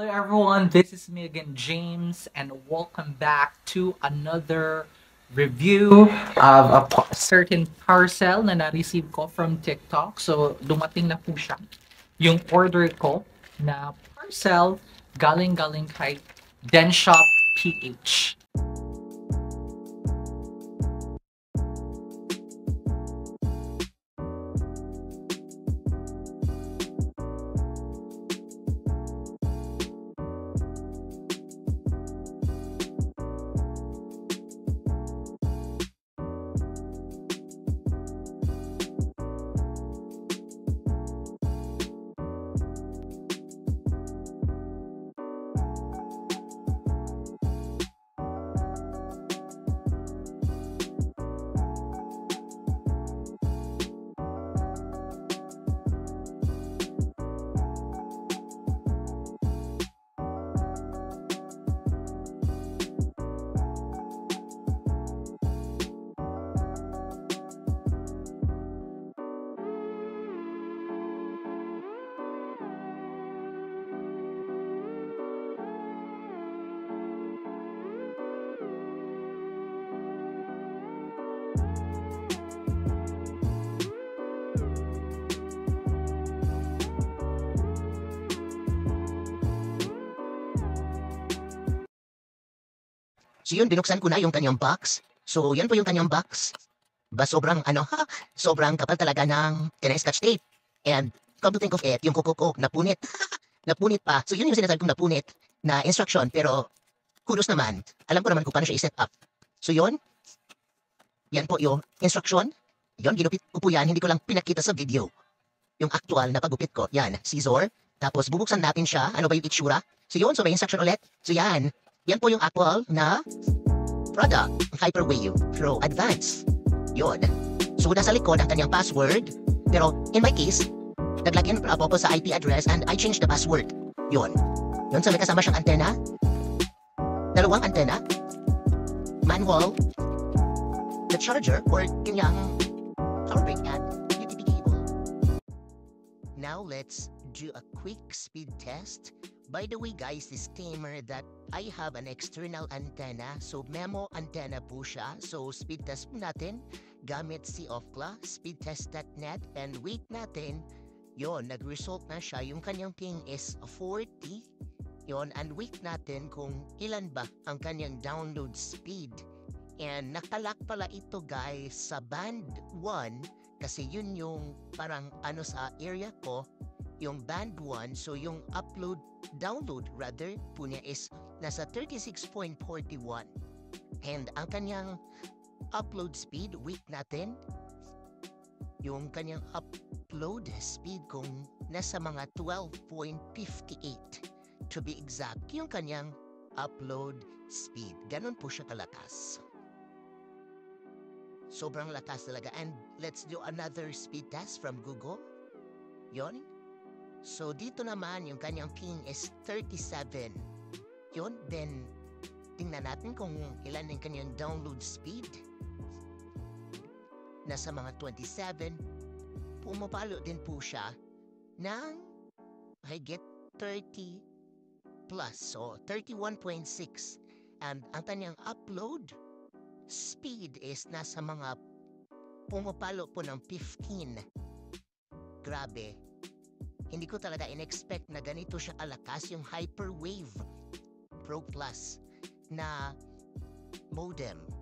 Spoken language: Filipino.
Hello everyone, this is me again, James, and welcome back to another review of a certain parcel na na-receive ko from TikTok. So, dumating na po siya. Yung order ko na parcel galing-galing kay Denshop PH. So yun, binuksan ko na yung kanyang box. So yan po yung kanyang box. Ba sobrang ano ha, sobrang kapal talaga ng scotch tape. And come to think of it, yung kuko ko napunit. napunit pa. So yun yung sinasabi kong napunit na instruction. Pero kudos naman. Alam ko naman kung paano siya i-set up. So yun, yan po yung instruction. Yun, ginupit ko po yan. Hindi ko lang pinakita sa video. Yung actual na pagupit ko. Yan, scissor. Tapos bubuksan natin siya. Ano ba yung itsura? So yun, so may instruction ulit. So yan, yan po yung actual na product, Hyperwave Pro Advance. Yun. So, nasa likod ang kanyang password. Pero, in my case, naglagyan pa ako sa IP address and I changed the password. Yun. Yun, so may kasama siyang antena. Dalawang antena. Manual. The charger or kanyang power bank and UTP cable. Now, let's do a quick speed test By the way guys, disclaimer that I have an external antenna. So memo antenna po siya. So speed test po natin gamit si Ofla, speedtest.net and wait natin. Yon, nag-result na siya. Yung kanyang ping is 40. Yon, and wait natin kung ilan ba ang kanyang download speed. And nakalak pala ito guys sa band 1 kasi yun yung parang ano sa area ko yung band 1, so yung upload, download rather, po niya is nasa 36.41. And ang kanyang upload speed, week natin, yung kanyang upload speed kung nasa mga 12.58 to be exact, yung kanyang upload speed. Ganon po siya kalakas. Sobrang lakas talaga. And let's do another speed test from Google. Yon, So, dito naman, yung kanyang ping is 37. Yun, then, tingnan natin kung ilan yung kanyang download speed. Nasa mga 27. Pumapalo din po siya ng I get 30 plus. So, 31.6. And ang kanyang upload speed is nasa mga pumapalo po ng 15. Grabe. Hindi ko talaga in-expect na ganito siya kalakas yung Hyperwave Pro Plus na modem.